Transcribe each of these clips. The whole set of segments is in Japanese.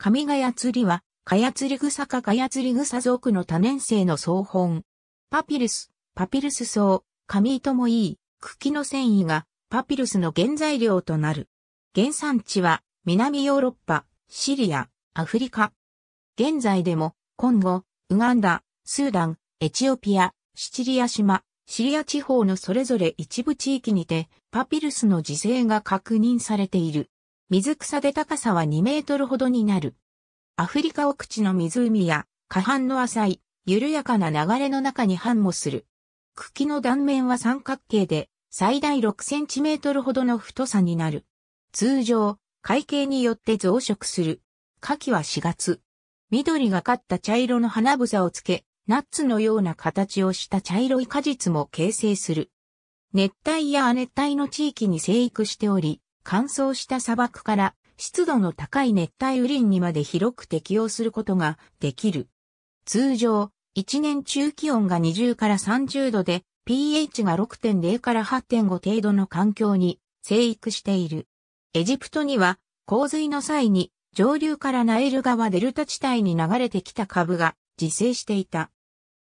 神ヶ谷釣りは、カヤ釣り草かカヤ釣り草属の多年生の総本。パピルス、パピルス草、紙糸もいい、茎の繊維がパピルスの原材料となる。原産地は南ヨーロッパ、シリア、アフリカ。現在でも、コンゴ、ウガンダ、スーダン、エチオピア、シチリア島、シリア地方のそれぞれ一部地域にて、パピルスの自生が確認されている。水草で高さは2メートルほどになる。アフリカ奥地の湖や、下半の浅い、緩やかな流れの中に繁茂する。茎の断面は三角形で、最大6センチメートルほどの太さになる。通常、海形によって増殖する。夏季は4月。緑がかった茶色の花房をつけ、ナッツのような形をした茶色い果実も形成する。熱帯や亜熱帯の地域に生育しており、乾燥した砂漠から湿度の高い熱帯雨林にまで広く適用することができる。通常、一年中気温が20から30度で、pH が6.0から8.5程度の環境に生育している。エジプトには洪水の際に上流からナイル川デルタ地帯に流れてきた株が自生していた。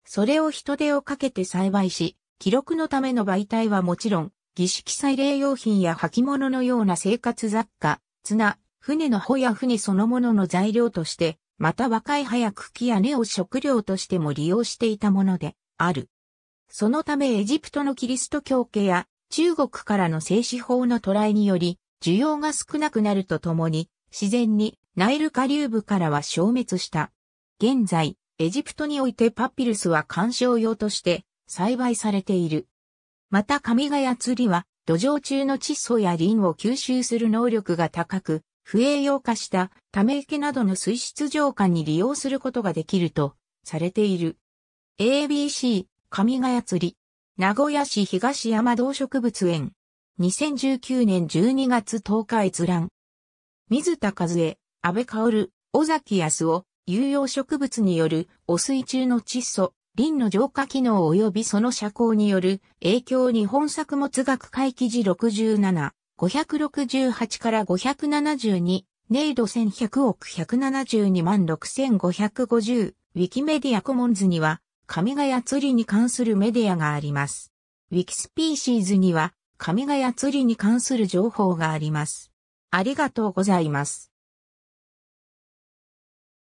それを人手をかけて栽培し、記録のための媒体はもちろん、儀式祭礼用品や履物のような生活雑貨、綱、船の帆や船そのものの材料として、また若い葉や茎や根を食料としても利用していたものである。そのためエジプトのキリスト教家や中国からの聖子法の渡来により、需要が少なくなるとともに、自然にナイル下流部からは消滅した。現在、エジプトにおいてパピルスは観賞用として栽培されている。また神ヶ谷釣りは土壌中の窒素やリンを吸収する能力が高く、不栄養化したため池などの水質浄化に利用することができるとされている。ABC 神ヶ谷釣り名古屋市東山動植物園。2019年12月10日閲覧。水田和恵、安倍薫、尾崎康夫、有用植物による汚水中の窒素、リンの浄化機能及びその遮光による影響日本作物学会記事67、568から572、ネイド1100億172万6550、ウィキメディアコモンズには、神ヶ谷釣りに関するメディアがあります。ウィキスピーシーズには、神ヶ谷釣りに関する情報があります。ありがとうございます。